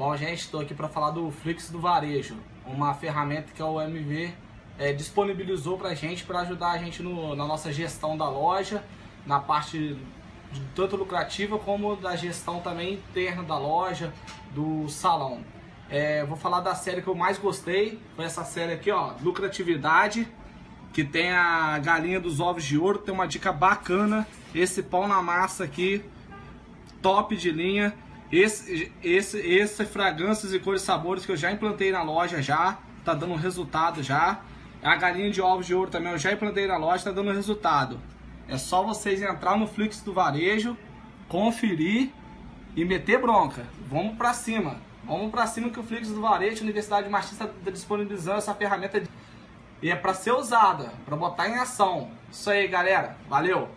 Bom, gente, estou aqui para falar do Flix do Varejo, uma ferramenta que a OMV é, disponibilizou para a gente para ajudar a gente no, na nossa gestão da loja, na parte de, tanto lucrativa como da gestão também interna da loja, do salão. É, vou falar da série que eu mais gostei, foi essa série aqui, ó, Lucratividade, que tem a galinha dos ovos de ouro, tem uma dica bacana, esse pão na massa aqui, top de linha, esse, esse, esse fragrâncias e cores sabores que eu já implantei na loja já, tá dando resultado já. A galinha de ovos de ouro também eu já implantei na loja, tá dando resultado. É só vocês entrar no Flix do Varejo, conferir e meter bronca. Vamos para cima. Vamos para cima que o Flix do Varejo, a Universidade de Martins está disponibilizando essa ferramenta e é para ser usada, para botar em ação. Isso aí, galera. Valeu.